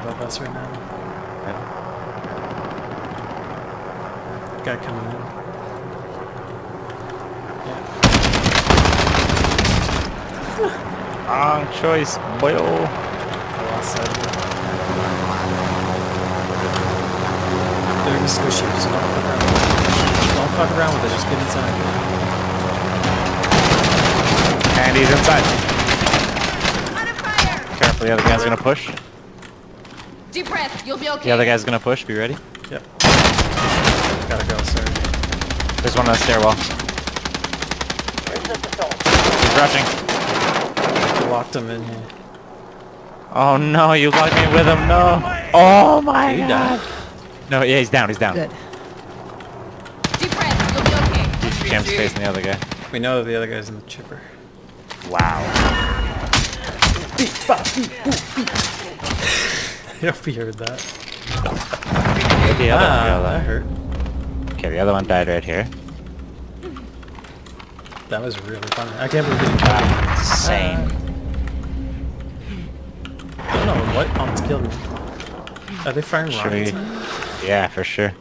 above us right now. Yeah. Guy coming in. Yeah, Wrong choice, boy. I lost sight it. They're gonna squish so don't fuck around with it. Don't fuck around with it, just get inside. And he's inside. Under fire! Careful, the other guy's gonna push. Deep breath. You'll be okay. The other guy's gonna push. Be ready. Yep. Gotta go, sorry. There's one on the stairwell. He's rushing. Locked him in here. Oh no, you locked me with him. No. Oh my He god. died. No, yeah, he's down. He's down. Good. Deep breath. You'll be okay. Cam's facing the other guy. We know that the other guy's in the chopper. Wow. Hope you heard that. The other Ah, that hurt. Okay, the other one died right here. That was really funny. I can't believe we kill him. Insane. I don't know what almost killed me. Are they firing Should rockets? we? Yeah, for sure.